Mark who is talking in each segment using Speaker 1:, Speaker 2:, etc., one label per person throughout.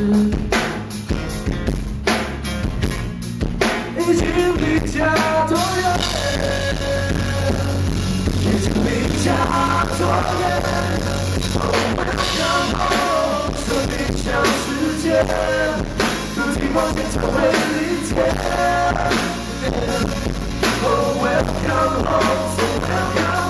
Speaker 1: 已经离家多远？已经离家多远？然后设定向世界，如今往前才会理解。Oh, welcome home, so welcome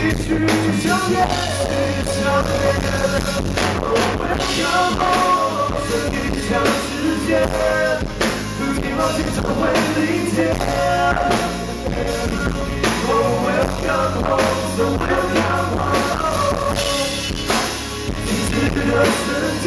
Speaker 1: 今天继续相约，相约。然后这一场世界，不听往前才会理解。Oh, welcome home, so welcome home. 静止的瞬间，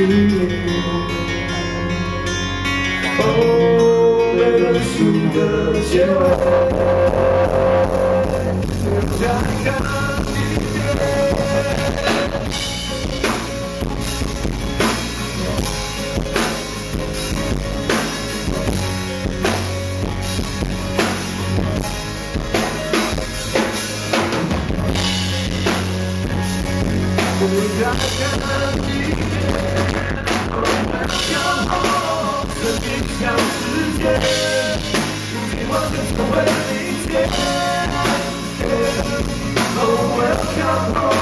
Speaker 1: Oh, baby, sweet girl, you're We've got time 向世界，如今往前才会理解。Oh, welcome home,